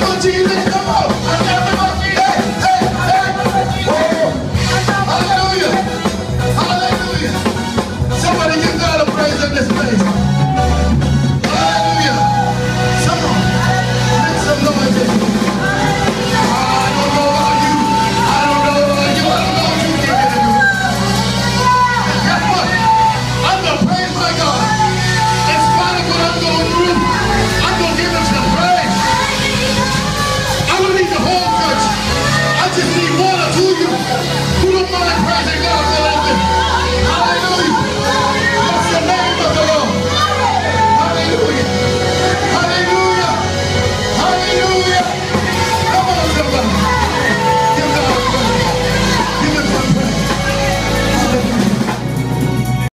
Continental